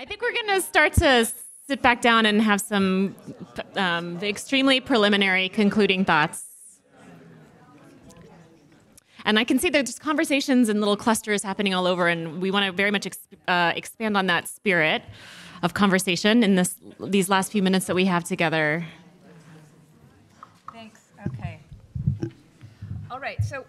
I think we're going to start to sit back down and have some um, extremely preliminary concluding thoughts. And I can see there's just conversations and little clusters happening all over, and we want to very much uh, expand on that spirit of conversation in this these last few minutes that we have together. Thanks. Okay. All right. So,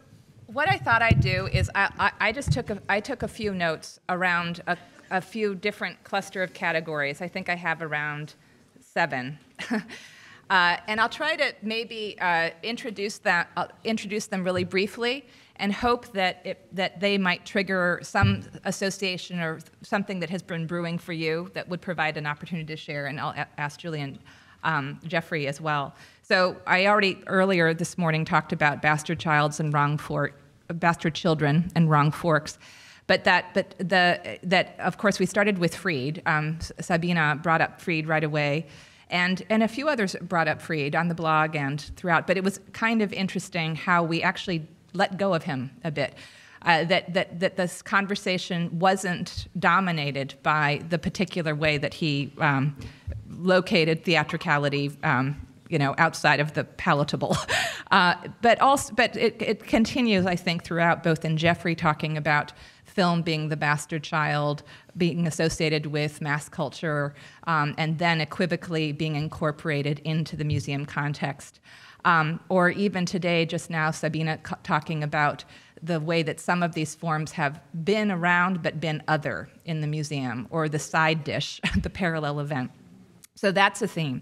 what I thought I'd do is I, I, I just took a, I took a few notes around a, a few different cluster of categories. I think I have around seven. uh, and I'll try to maybe uh, introduce, that, uh, introduce them really briefly and hope that, it, that they might trigger some association or something that has been brewing for you that would provide an opportunity to share. And I'll ask Julian um, Jeffrey as well. So I already earlier this morning talked about bastard childs and wrong fork, bastard children and wrong forks. But that, but the, that of course we started with Fried. Um, Sabine brought up Fried right away and, and a few others brought up Fried on the blog and throughout. But it was kind of interesting how we actually let go of him a bit. Uh, that, that, that this conversation wasn't dominated by the particular way that he um, located theatricality um, you know, outside of the palatable. Uh, but also, but it, it continues, I think, throughout, both in Jeffrey talking about film being the bastard child, being associated with mass culture, um, and then equivocally being incorporated into the museum context. Um, or even today, just now, Sabine talking about the way that some of these forms have been around but been other in the museum, or the side dish, the parallel event. So that's a theme.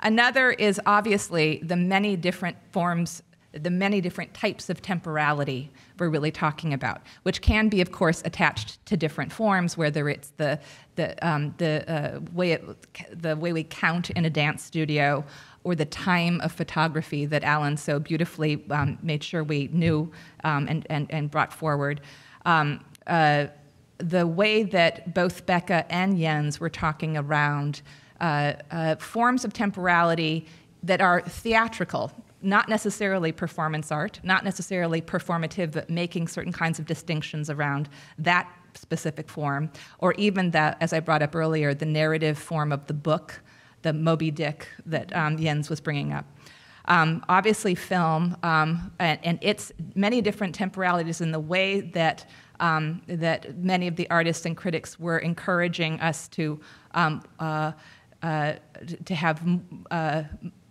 Another is obviously the many different forms, the many different types of temporality we're really talking about, which can be, of course, attached to different forms, whether it's the, the, um, the, uh, way, it, the way we count in a dance studio or the time of photography that Alan so beautifully um, made sure we knew um, and, and, and brought forward. Um, uh, the way that both Becca and Jens were talking around uh, uh, forms of temporality that are theatrical, not necessarily performance art, not necessarily performative, but making certain kinds of distinctions around that specific form, or even that, as I brought up earlier, the narrative form of the book the Moby Dick that um, Jens was bringing up. Um, obviously, film um, and, and, its many different temporalities in the way that um, that many of the artists and critics were encouraging us to um, uh, uh, to have uh,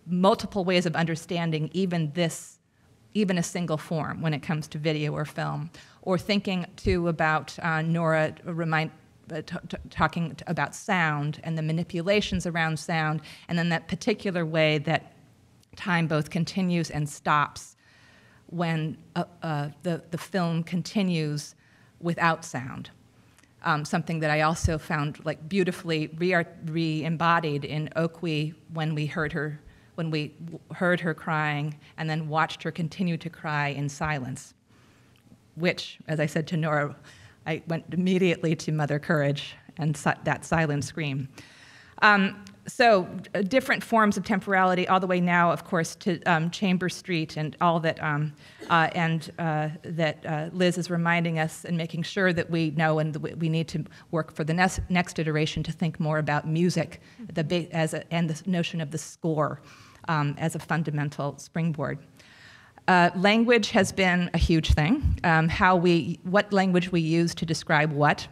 multiple ways of understanding even this even a single form when it comes to video or film or thinking too about uh, Nora remind uh, talking about sound and the manipulations around sound, and then that particular way that time both continues and stops when uh, uh, the, the film continues without sound. Um, something that I also found like beautifully re-embodied in Okwi when we heard her when we heard her crying and then watched her continue to cry in silence, which, as I said to Nora, I went immediately to Mother Courage and that silent scream. Um, so uh, different forms of temporality, all the way now, of course, to um, Chamber Street and all that, um, uh, and uh, that uh, Liz is reminding us and making sure that we know, and we need to work for the next, next iteration to think more about music, the as a, and the notion of the score um, as a fundamental springboard. Uh, language has been a huge thing. Um, how we, what language we use to describe what,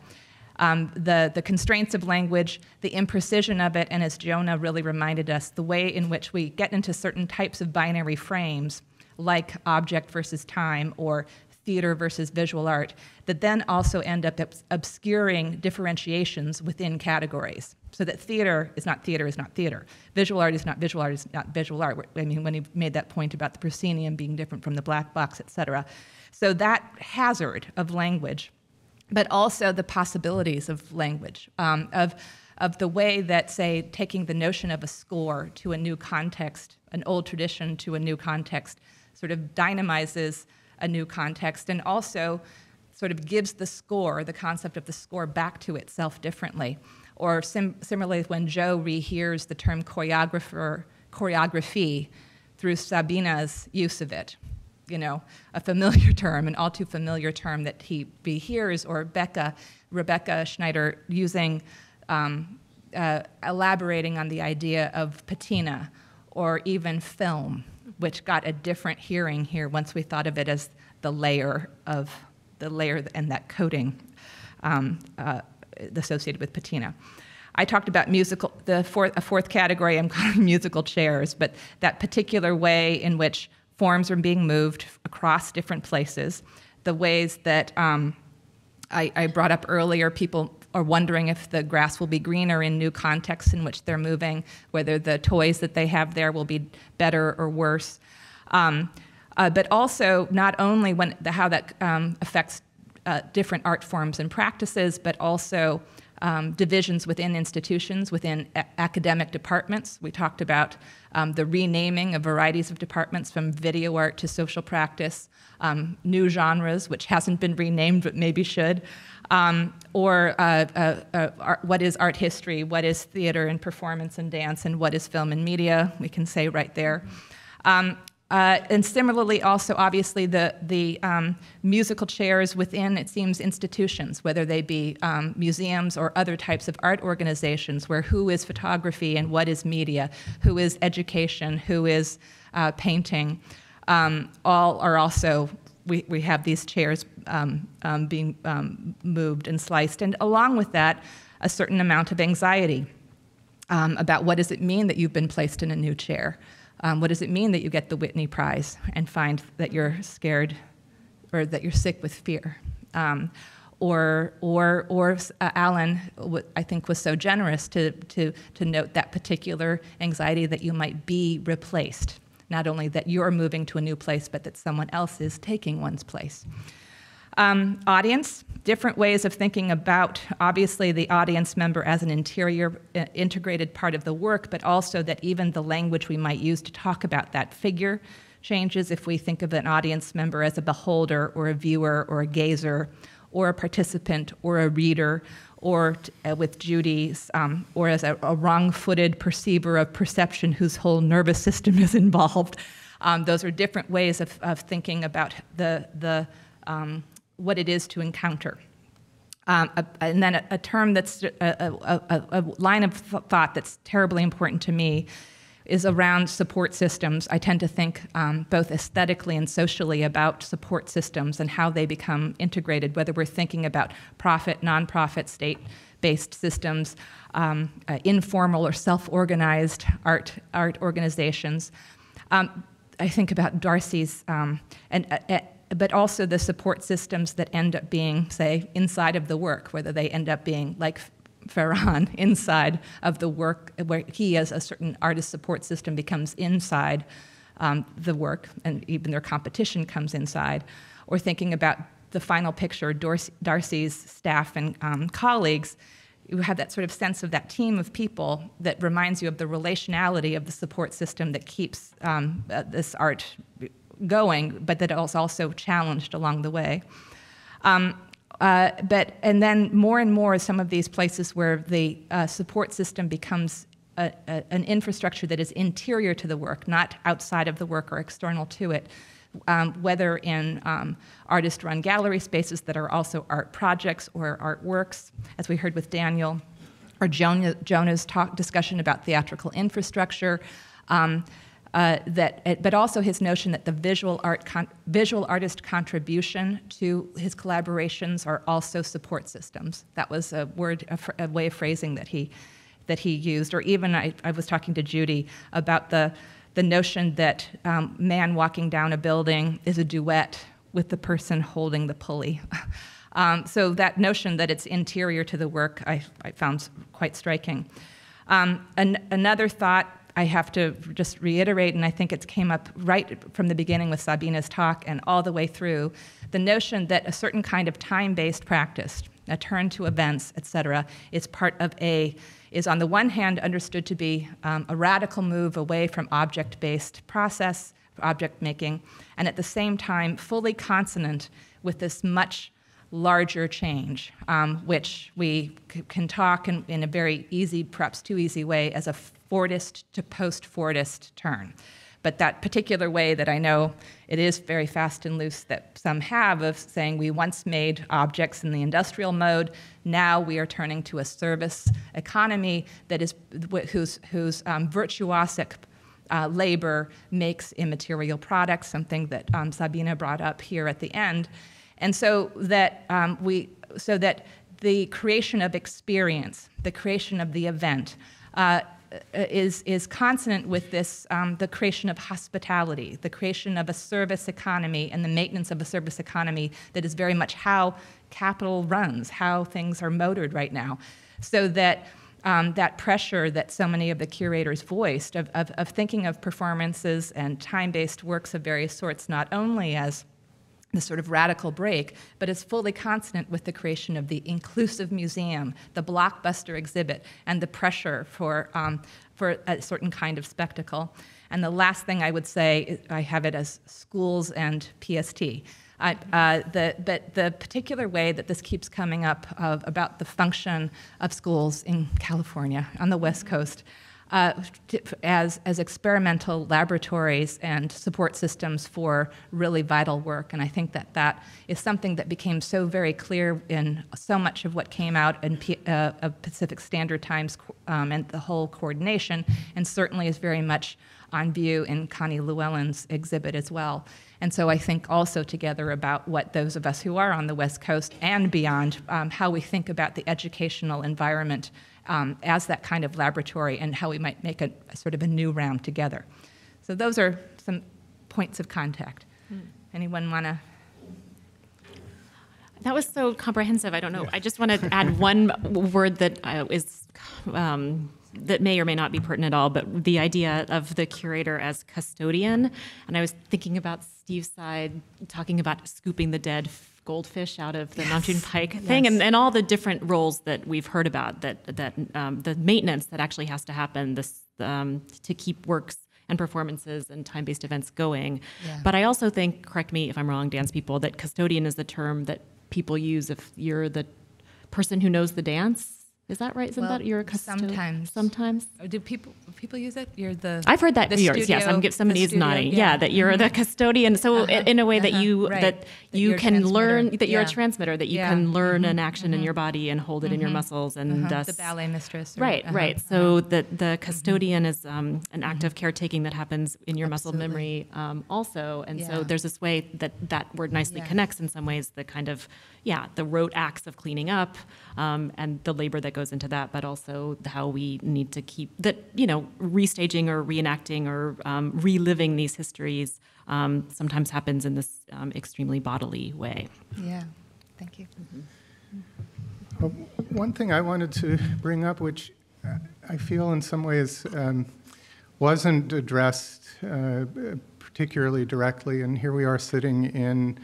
um, the, the constraints of language, the imprecision of it, and as Jonah really reminded us, the way in which we get into certain types of binary frames, like object versus time or theater versus visual art, that then also end up obscuring differentiations within categories so that theater is not theater is not theater. Visual art is not visual art is not visual art. I mean, when he made that point about the proscenium being different from the black box, et cetera. So that hazard of language, but also the possibilities of language, um, of, of the way that, say, taking the notion of a score to a new context, an old tradition to a new context, sort of dynamizes a new context and also sort of gives the score, the concept of the score, back to itself differently. Or sim similarly, when Joe rehears the term choreographer, choreography through Sabine's use of it, you know, a familiar term, an all too familiar term that he rehears, or Becca, Rebecca Schneider using um, uh, elaborating on the idea of patina or even film, which got a different hearing here once we thought of it as the layer of the layer and that coating um, uh, associated with patina. I talked about musical, the fourth, a fourth category I'm calling musical chairs, but that particular way in which forms are being moved across different places, the ways that um, I, I, brought up earlier, people are wondering if the grass will be greener in new contexts in which they're moving, whether the toys that they have there will be better or worse. Um, uh, but also, not only when the, how that um, affects uh, different art forms and practices, but also um, divisions within institutions, within a- academic departments. We talked about um, the renaming of varieties of departments from video art to social practice, um, new genres, which hasn't been renamed but maybe should, um, or uh, uh, uh, art, what is art history, what is theater and performance and dance, and what is film and media, we can say right there. Um, uh, and similarly, also obviously the the um, musical chairs within it seems institutions, whether they be um, museums or other types of art organizations, where who is photography and what is media, who is education, who is uh, painting, um, all are also we, we have these chairs um, um, being um, moved and sliced, and along with that, a certain amount of anxiety about what does it mean that you've been placed in a new chair. Um, what does it mean that you get the Whitney Prize and find that you're scared or that you're sick with fear? Um, or, or, or uh, Alan, I think, was so generous to, to, to note that particular anxiety that you might be replaced. Not only that you're moving to a new place, but that someone else is taking one's place. Um, audience, different ways of thinking about obviously the audience member as an interior uh, integrated part of the work, but also that even the language we might use to talk about that figure changes if we think of an audience member as a beholder or a viewer or a gazer or a participant or a reader or uh, with Judy's, um, or as a, a wrong footed perceiver of perception whose whole nervous system is involved. Um, those are different ways of, of thinking about the, the um, what it is to encounter. Um, a, and then a, a term that's a, a, line of thought that's terribly important to me is around support systems. I tend to think um, both aesthetically and socially about support systems and how they become integrated, whether we're thinking about profit, nonprofit, state based systems, um, uh, informal or self organized art, art organizations. Um, I think about Darcy's, um, and uh, but also the support systems that end up being, say, inside of the work, whether they end up being like Ferran inside of the work, where he, as a certain artist support system, becomes inside um, the work, and even their competition comes inside, or thinking about the final picture, Darcy, Darcy's staff and um, colleagues. You have that sort of sense of that team of people that reminds you of the relationality of the support system that keeps um, uh, this art going, but that it was also challenged along the way. Um, uh, but and then more and more, some of these places where the uh, support system becomes a, a, an infrastructure that is interior to the work, not outside of the work or external to it. Um, whether in um, artist run gallery spaces that are also art projects or artworks, as we heard with Daniel, or Jonah, Jonah's talk, discussion about theatrical infrastructure. Um, uh, that, uh, but also his notion that the visual, art visual artist contribution to his collaborations are also support systems. That was a word, a, a way of phrasing that he, that he used. Or even I, I was talking to Judy about the, the notion that um, man walking down a building is a duet with the person holding the pulley. um, so that notion that it's interior to the work, I, I found quite striking. Um, an, another thought I have to just reiterate, and I think it came up right from the beginning with Sabine's talk and all the way through, the notion that a certain kind of time-based practice, a turn to events, et cetera, is part of a, is on the one hand understood to be um, a radical move away from object-based process, object making, and at the same time fully consonant with this much larger change, um, which we c- can talk in, in, a very easy, perhaps too easy way, as a Fordist to post Fordist turn. But that particular way that I know it is very fast and loose that some have of saying we once made objects in the industrial mode, now we are turning to a service economy that is whose whose um, virtuosic uh, labor makes immaterial products, something that um, Sabine brought up here at the end, and so that um, we so that the creation of experience, the creation of the event, uh, is, is consonant with this, um, the creation of hospitality, the creation of a service economy, and the maintenance of a service economy that is very much how capital runs, how things are motored right now. So that um, that pressure that so many of the curators voiced of, of, of thinking of performances and time based works of various sorts not only as the sort of radical break, but is fully consonant with the creation of the inclusive museum, the blockbuster exhibit, and the pressure for, um, for a certain kind of spectacle. And the last thing I would say, I have it as schools and PST. Uh, the, but the particular way that this keeps coming up of, about the function of schools in California on the West Coast uh, as, as experimental laboratories and support systems for really vital work. And I think that that is something that became so very clear in so much of what came out in uh, of Pacific Standard Times um, and the whole coordination, and certainly is very much on view in Connie Lewallen's exhibit as well. And so I think also together about what those of us who are on the West Coast and beyond, um, how we think about the educational environment um, as that kind of laboratory and how we might make a, a, sort of a new round together. So those are some points of contact. Hmm. Anyone want to? That was so comprehensive. I don't know. Yeah. I just want to add one word that uh, is um, that may or may not be pertinent at all, but the idea of the curator as custodian. And I was thinking about Steve's side talking about scooping the dead goldfish out of the yes. Paik thing, yes. and, and all the different roles that we've heard about that that um, the maintenance that actually has to happen this um, to keep works and performances and time-based events going. Yeah. But I also think, correct me if I'm wrong, dance people, that custodian is the term that people use if you're the person who knows the dance is that right? Isn't well, that your custodian? Sometimes. Sometimes. Oh, do people people use it? You're the. I've heard that yours. Studio, yes, I'm get somebody's nodding. Yeah. yeah. that you're mm-hmm. the custodian. So uh-huh. in a way uh-huh. that you right. that, that you can learn that you're yeah. a transmitter that you yeah. can learn mm-hmm. an action mm-hmm. in your body and hold it in your mm-hmm. muscles and uh-huh. the ballet mistress. Or, right, uh-huh. right. So uh-huh. the the custodian is um, an act of caretaking that happens in your Absolutely. muscle memory um, also, and so there's this way that that word nicely connects in some ways. The kind of yeah, the rote acts of cleaning up um, and the labor that goes into that, but also how we need to keep that, you know, restaging or reenacting or um, reliving these histories um, sometimes happens in this um, extremely bodily way. Yeah, thank you. Mm-hmm. Well, one thing I wanted to bring up, which I feel in some ways um, wasn't addressed uh, particularly directly, and here we are sitting in uh,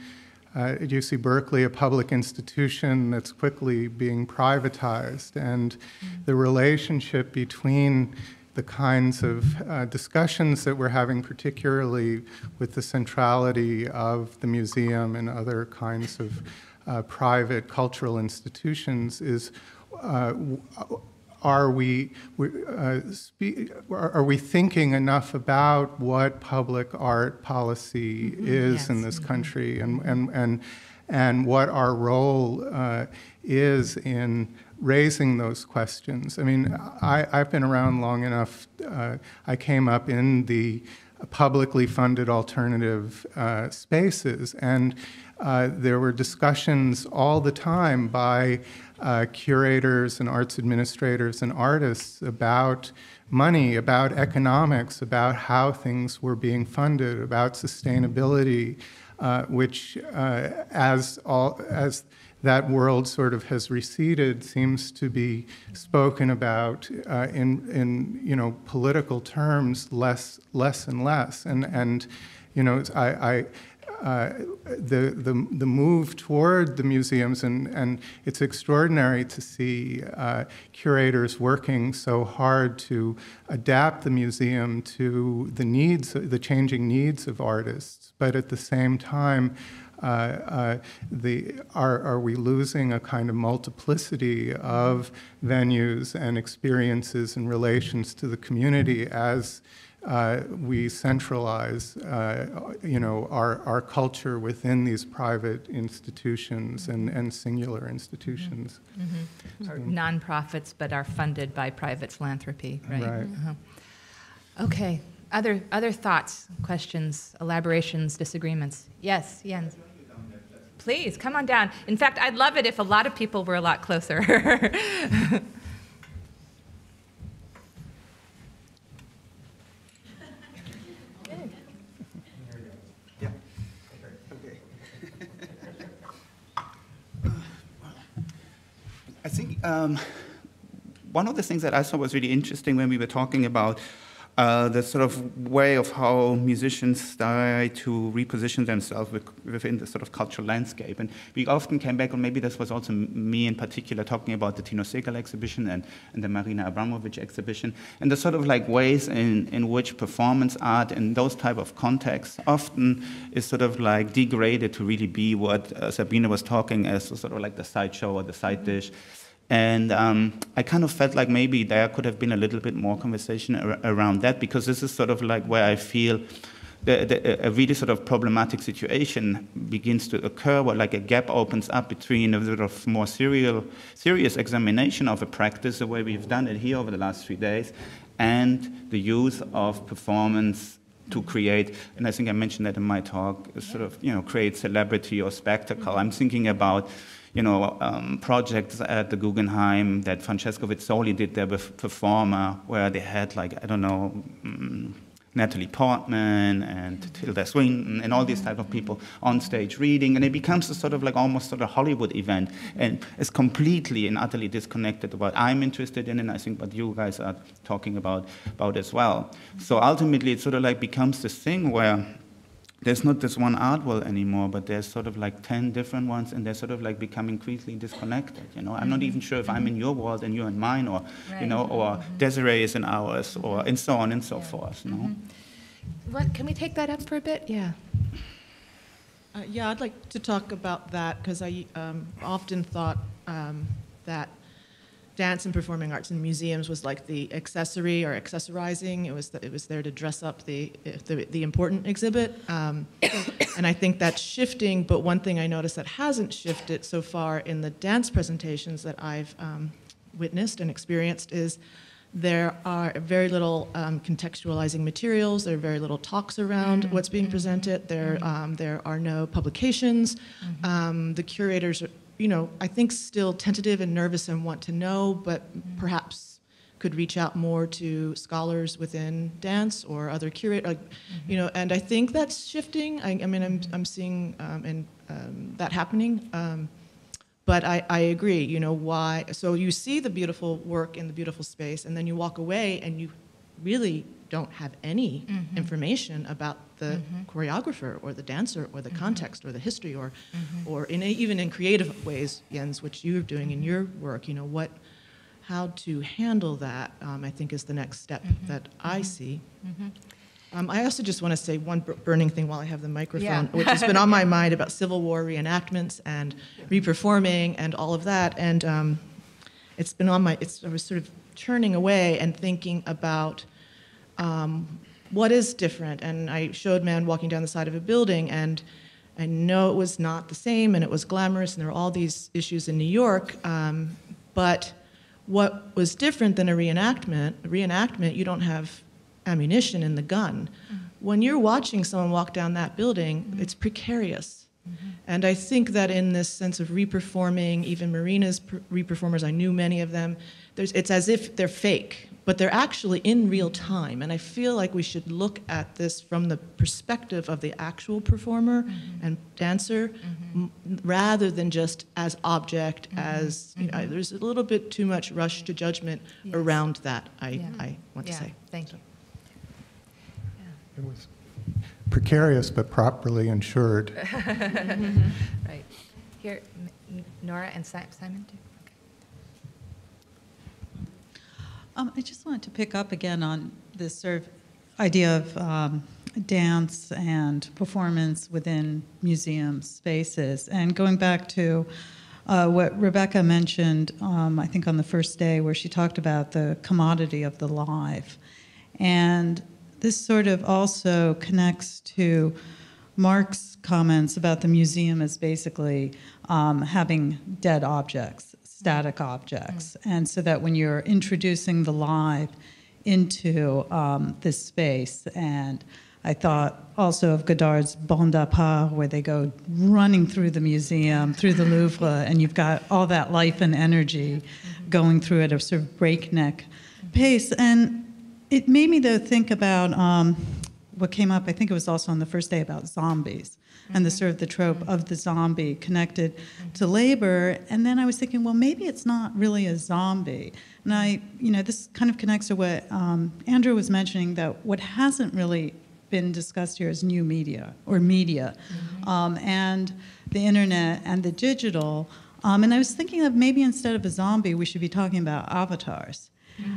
at UC Berkeley, a public institution that's quickly being privatized, and mm-hmm. the relationship between the kinds of uh, discussions that we're having, particularly with the centrality of the museum and other kinds of uh, private cultural institutions, is uh, are we, uh, spe- are we thinking enough about what public art policy mm-hmm. is yes. in this mm-hmm. country and, and, and, and what our role uh, is in raising those questions? I mean, I, have been around long enough. Uh, I came up in the publicly funded alternative uh, spaces, and uh, there were discussions all the time by uh, curators and arts administrators and artists about money, about economics, about how things were being funded, about sustainability, uh, which, uh, as all as that world sort of has receded, seems to be spoken about uh, in in you know political terms less less and less, and and you know I. I uh, the, the, the move toward the museums, and, and it's extraordinary to see uh, curators working so hard to adapt the museum to the needs, the changing needs of artists, but at the same time, the, are, are we losing a kind of multiplicity of venues and experiences and relations to the community as uh, we centralize, uh, you know, our, our culture within these private institutions and, and singular institutions. Or nonprofits, but are funded by private philanthropy, right? Right. Uh-huh. Okay. Other, other thoughts, questions, elaborations, disagreements? Yes, Jens. Please, come on down. In fact, I'd love it if a lot of people were a lot closer. I think um, one of the things that I saw was really interesting when we were talking about uh, the sort of way of how musicians try to reposition themselves within the sort of cultural landscape. And we often came back, or maybe this was also me in particular, talking about the Tino Sehgal exhibition and, and the Marina Abramovic exhibition, and the sort of like ways in, in which performance art in those type of contexts often is sort of like degraded to really be what uh, Sabine was talking as sort of like the sideshow or the side dish. And um, I kind of felt like maybe there could have been a little bit more conversation ar- around that because this is sort of like where I feel the, the, a really sort of problematic situation begins to occur, where like a gap opens up between a sort of more serial, serious examination of a practice, the way we've done it here over the last three days, and the use of performance to create, and I think I mentioned that in my talk, sort of, you know, create celebrity or spectacle. I'm thinking about you know, um, projects at the Guggenheim that Francesco Vezzoli did there with Performa, where they had like, I don't know, um, Natalie Portman and Tilda Swinton and all these type of people on stage reading, and it becomes a sort of like almost sort of Hollywood event, and it's completely and utterly disconnected what I'm interested in, and I think what you guys are talking about about as well. So ultimately, it sort of like becomes this thing where there's not this one art world anymore, but there's sort of like 10 different ones, and they're sort of like becoming increasingly disconnected. You know, I'm not even sure if I'm in your world and you're in mine, or, you know, or Desiree is in ours, or and so on and so forth, you know. what, can we take that up for a bit? Yeah. Uh, Yeah, I'd like to talk about that because I um, often thought um, that dance and performing arts in museums was like the accessory or accessorizing. It was the, it was there to dress up the the, the important exhibit, um, and I think that's shifting. But one thing I noticed that hasn't shifted so far in the dance presentations that I've um, witnessed and experienced is there are very little um, contextualizing materials. There are very little talks around what's being presented. There, um, there are no publications. Um, the curators, are, you know, I think still tentative and nervous and want to know, but perhaps could reach out more to scholars within dance or other curate, like, you know. And I think that's shifting. I, I mean, I'm, I'm seeing um, and um, that happening. Um, but I, I agree, you know, why? So you see the beautiful work in the beautiful space, and then you walk away and you really don't have any information about the choreographer or the dancer or the context or the history or, or in a, even in creative ways, Jens, which you're doing in your work, you know, what, how to handle that, um, I think is the next step that I see. Um, I also just want to say one bur- burning thing while I have the microphone, Yeah. which has been on my mind about Civil War reenactments and reperforming and all of that. And um, it's been on my, it's, I was sort of turning away and thinking about um, what is different. And I showed man walking down the side of a building, and I know it was not the same, and it was glamorous, and there were all these issues in New York. Um, but what was different than a reenactment? A reenactment, you don't have ammunition in the gun. Mm-hmm. When you're watching someone walk down that building, mm-hmm. it's precarious. Mm-hmm. And I think that in this sense of reperforming, even Marina's per- reperformers, I knew many of them, there's, it's as if they're fake, but they're actually in real time. And I feel like we should look at this from the perspective of the actual performer mm-hmm. and dancer mm-hmm. m- rather than just as object, mm-hmm. as, you know, there's a little bit too much rush to judgment Yes. around that, I, Yeah. I want to say. Thank you. It was precarious but properly insured. Right. Here, Nora and Simon, too? Um, I just wanted to pick up again on this sort of idea of um, dance and performance within museum spaces. And going back to uh, what Rebecca mentioned, um, I think on the first day, where she talked about the commodity of the live. And this sort of also connects to Mark's comments about the museum as basically um, having dead objects, static objects. And so that when you're introducing the live into um, this space, and I thought also of Godard's Bande à part, where they go running through the museum, through the Louvre, and you've got all that life and energy going through at a sort of breakneck pace. And it made me, though, think about um, what came up, I think it was also on the first day, about zombies and the sort of the trope of the zombie connected to labor. And then I was thinking, well, maybe it's not really a zombie. And I, you know, this kind of connects to what um, Andrew was mentioning that what hasn't really been discussed here is new media or media um, and the internet and the digital. Um, and I was thinking of maybe instead of a zombie, we should be talking about avatars.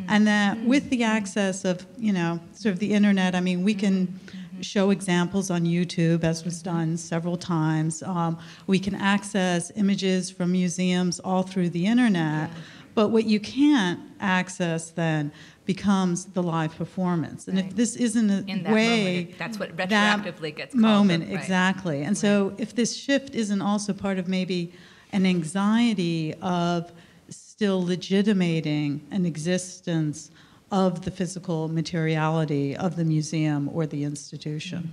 And that with the access of, you know, sort of the internet, I mean, we can show examples on YouTube, as was done several times. Um, we can access images from museums all through the internet. But what you can't access then becomes the live performance. And if this isn't a In that way, moment, that's what that gets moment right. exactly. And so if this shift isn't also part of maybe an anxiety of still legitimating an existence of the physical materiality of the museum or the institution.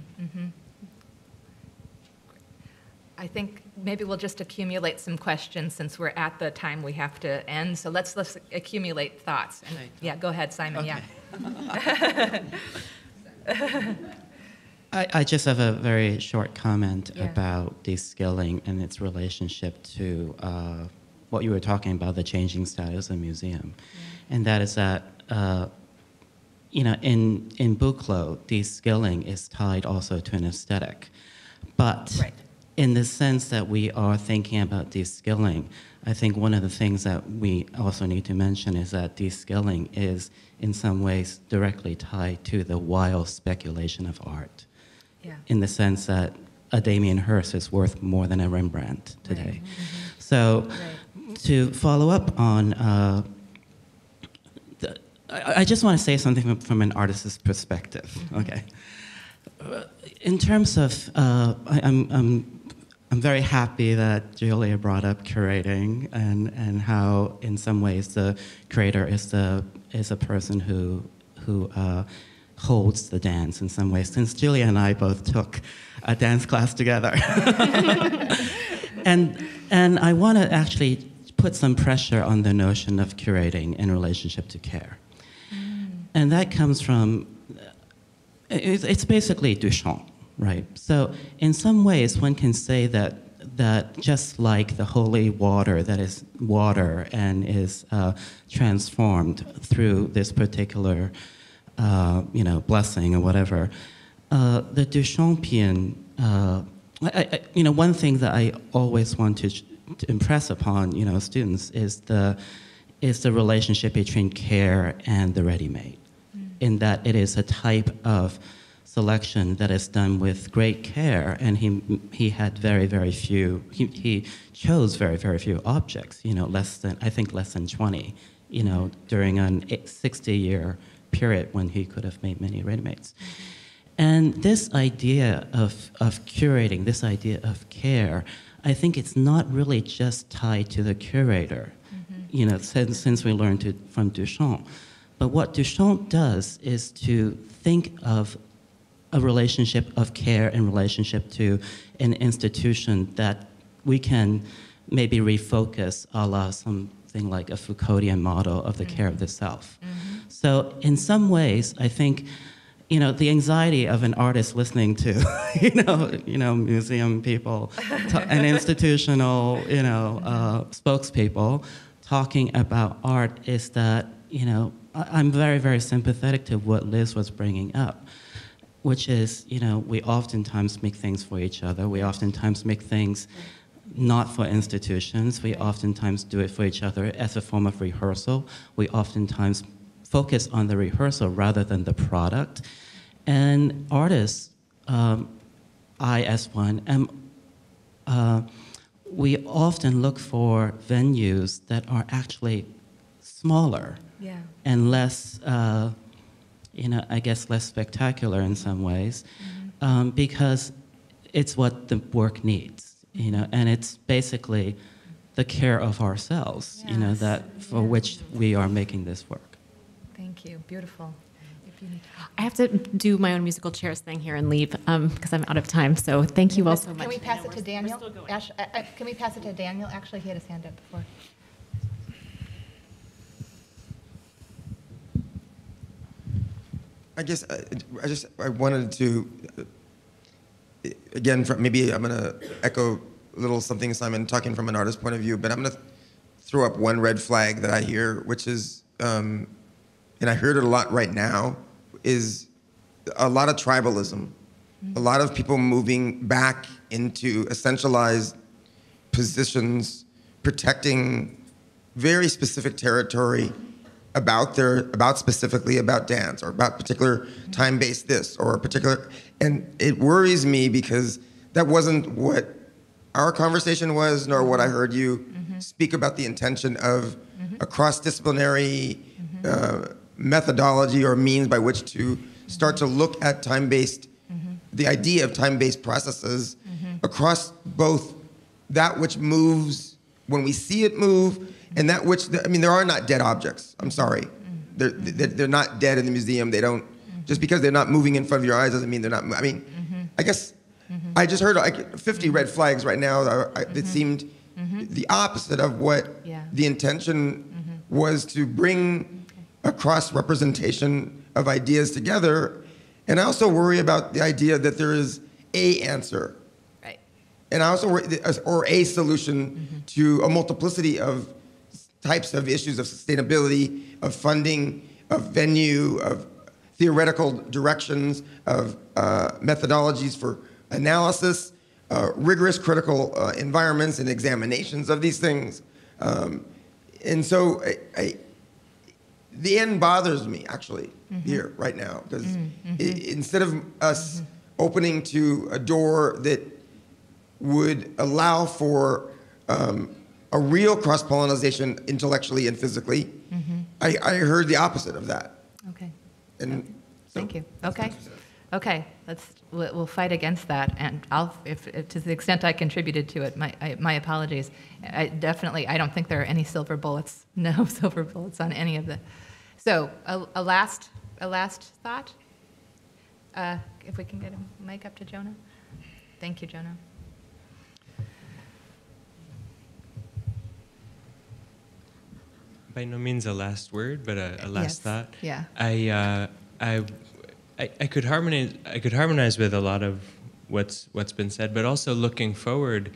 I think maybe we'll just accumulate some questions since we're at the time we have to end. So let's, let's accumulate thoughts. And, yeah, go ahead, Simon, yeah. I, I just have a very short comment Yeah. about de-skilling and its relationship to uh, what you were talking about, the changing status of museum. And that is that, uh, you know, in, in Buchloh, de-skilling is tied also to an aesthetic. But Right. in the sense that we are thinking about de-skilling, I think one of the things that we also need to mention is that de-skilling is in some ways directly tied to the wild speculation of art Yeah. in the sense that a Damien Hirst is worth more than a Rembrandt today. So, to follow up on, uh, I, just want to say something from, an artist's perspective. Okay, in terms of, uh, I, I'm, I'm, I'm very happy that Julia brought up curating and, and how, in some ways, the curator is the is a person who who uh, holds the dance in some ways. Since Julia and I both took a dance class together, and and I want to actually put some pressure on the notion of curating in relationship to care, and that comes from it's, it's basically Duchamp, right? So in some ways, one can say that that just like the holy water that is water and is uh, transformed through this particular, uh, you know, blessing or whatever, uh, the Duchampian, uh, I, I, you know, one thing that I always want to, to impress upon, you know, students is the is the relationship between care and the ready-made mm. in that it is a type of selection that is done with great care, and he, he had very, very few, he, he chose very, very few objects, you know, less than, I think less than 20, you know, during an 60-year period when he could have made many ready-mades. And this idea of, of curating, this idea of care, I think it's not really just tied to the curator, you know, since, since we learned it from Duchamp. But what Duchamp does is to think of a relationship of care in relationship to an institution that we can maybe refocus a la something like a Foucauldian model of the care of the self. So in some ways, I think, you know, the anxiety of an artist listening to, you know, you know, museum people, and institutional, you know, uh, spokespeople talking about art is that, you know, I- I'm very, very sympathetic to what Liz was bringing up, which is, you know, we oftentimes make things for each other. We oftentimes make things not for institutions. We oftentimes do it for each other as a form of rehearsal. We oftentimes focus on the rehearsal rather than the product. And artists, um, I as one, am, uh, we often look for venues that are actually smaller Yeah. and less, uh, you know, I guess less spectacular in some ways, um, because it's what the work needs, you know, and it's basically the care of ourselves, you know, that for which we are making this work. Thank you. Beautiful. If you need. I have to do my own musical chairs thing here and leave because I'm out of time. So thank you all so much. Can we pass it to Daniel? We're still going. Ash, uh, uh, can we pass it to Daniel? Actually, he had his hand up before. I guess I, I just I wanted to uh, again from, maybe I'm gonna echo a little something Simon talking from an artist point of view, but I'm gonna throw up one red flag that I hear, which is um, and I heard it a lot right now, is a lot of tribalism, mm-hmm. a lot of people moving back into essentialized positions, protecting very specific territory about their about specifically about dance or about particular mm-hmm. time-based this or a particular and it worries me because that wasn't what our conversation was nor what I mm-hmm. heard you speak about the intention of a cross-disciplinary uh, methodology or means by which to start to look at time-based mm-hmm. the idea of time-based processes mm-hmm. across both that which moves when we see it move and that which i mean there are not dead objects. I'm sorry. Mm-hmm. They're, they're, they're not dead in the museum. They don't just because they're not moving in front of your eyes doesn't mean they're not i mean i guess i just heard like 50 red flags right now that, I, that seemed the opposite of what Yeah. the intention was to bring a cross representation of ideas together and i also worry about the idea that there is a answer Right. and I also worry or a solution to a multiplicity of types of issues of sustainability, of funding, of venue, of theoretical directions, of uh, methodologies for analysis, uh, rigorous critical uh, environments and examinations of these things. Um, and so I, I, the end bothers me actually mm-hmm. here right now because mm-hmm. mm-hmm. instead of us opening to a door that would allow for um, a real cross pollination intellectually and physically, I, I heard the opposite of that. Okay. And so- Thank you. Okay. Okay. Let's we'll fight against that, and I'll if, if to the extent I contributed to it, my I, my apologies. I definitely I don't think there are any silver bullets. No silver bullets on any of the. So a, a last a last thought. Uh, if we can get a mic up to Jonah. Thank you, Jonah. by no means a last word, but a, a last Yes, thought. yeah. I, uh, I, I, I could harmonize. I could harmonize with a lot of what's what's been said, but also looking forward,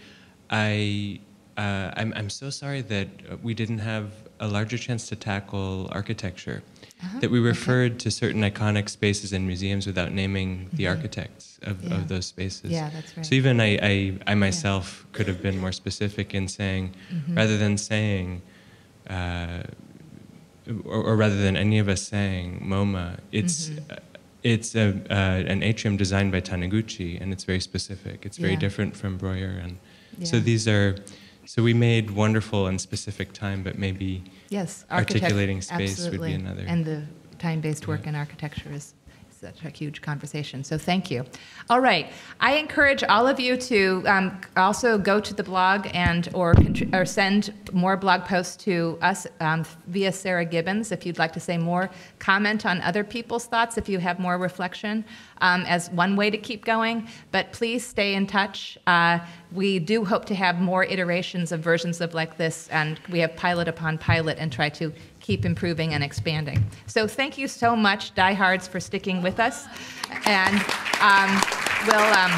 I, uh, I'm, I'm so sorry that we didn't have a larger chance to tackle architecture. Uh-huh, That we referred to certain iconic spaces in museums without naming the architects of, Mm-hmm. Yeah. of those spaces. Yeah, that's right. So even I, I, I myself could have been more specific in saying, Mm-hmm. rather than saying, uh, or, or rather than any of us saying MoMA, it's Mm-hmm. It's a, uh, an atrium designed by Taniguchi, and it's very specific. It's very Yeah. different from Breuer, and so these are. So we made wonderful and specific time, but maybe Yes, articulating space would be another. And the time-based work in architecture is such a huge conversation. So thank you. All right, I encourage all of you to um, also go to the blog and or or send more blog posts to us um, via Sarah Gibbons if you'd like to say more. Comment on other people's thoughts if you have more reflection um, as one way to keep going. But please stay in touch. Uh, we do hope to have more iterations of versions of like this, and we have pilot upon pilot and try to keep improving and expanding. So thank you so much, diehards, for sticking with us, and um, we'll um,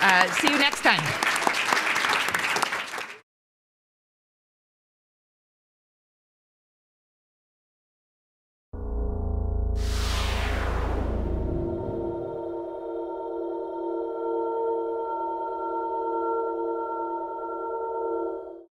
uh, see you next time.